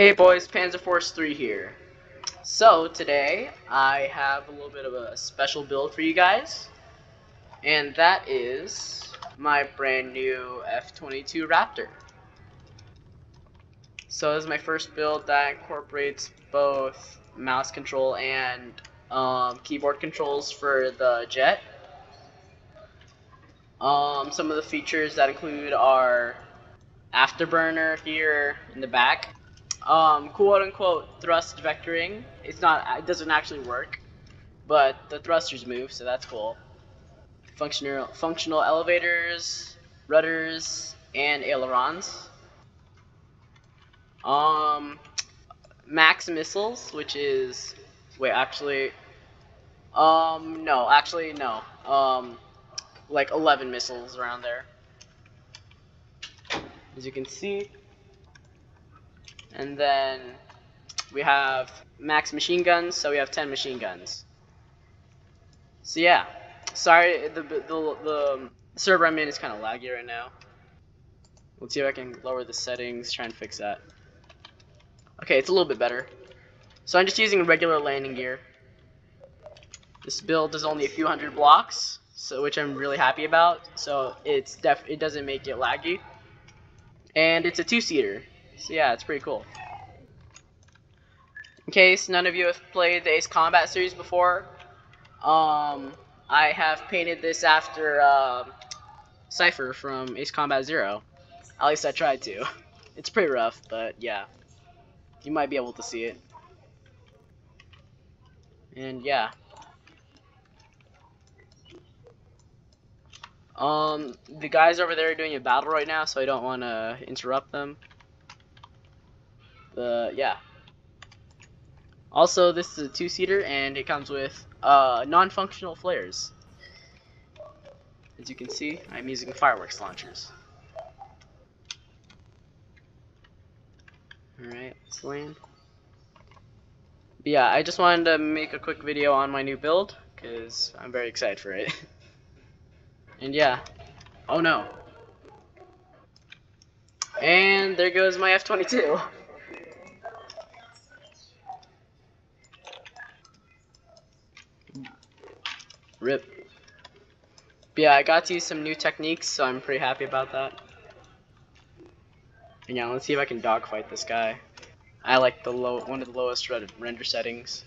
Hey boys, Panzerfaust 3 here. So today I have a little bit of a special build for you guys. And that is my brand new F-22 Raptor. So this is my first build that incorporates both mouse control and um, keyboard controls for the jet. Um, some of the features that include are afterburner here in the back um, quote unquote thrust vectoring. It's not, it doesn't actually work, but the thrusters move, so that's cool. Functional, functional elevators, rudders, and ailerons. Um, max missiles, which is, wait, actually, um, no, actually, no. Um, like 11 missiles around there. As you can see, and then we have max machine guns, so we have 10 machine guns. So yeah, sorry, the, the, the server I'm in is kind of laggy right now. Let's see if I can lower the settings, try and fix that. Okay, it's a little bit better. So I'm just using regular landing gear. This build is only a few hundred blocks, so which I'm really happy about. So it's def it doesn't make it laggy. And it's a two-seater, so yeah, it's pretty cool. In case none of you have played the Ace Combat series before, um, I have painted this after uh, Cipher from Ace Combat Zero. At least I tried to. It's pretty rough, but yeah. You might be able to see it. And yeah. Um, the guys over there are doing a battle right now, so I don't want to interrupt them. But yeah. Also, this is a two-seater, and it comes with uh, non-functional flares. As you can see, I'm using fireworks launchers. Alright, let's land. But yeah, I just wanted to make a quick video on my new build, because I'm very excited for it. and yeah. Oh no. And there goes my F-22. Rip. But yeah, I got to use some new techniques, so I'm pretty happy about that. And yeah, let's see if I can dogfight this guy. I like the low one of the lowest render settings.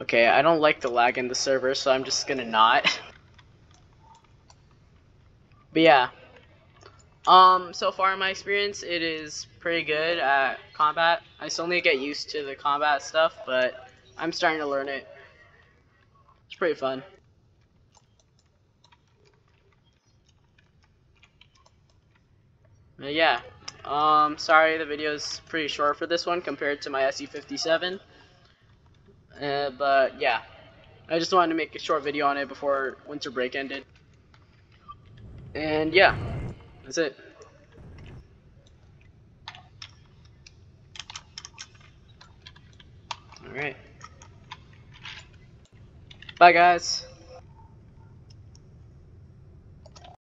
Okay, I don't like the lag in the server, so I'm just gonna not. but yeah. Um, so far in my experience, it is pretty good at combat. I still need to get used to the combat stuff, but I'm starting to learn it. It's pretty fun. But yeah. Um, sorry the video is pretty short for this one compared to my SU-57. Uh, but yeah. I just wanted to make a short video on it before winter break ended. And yeah. That's it. Alright. Bye, guys.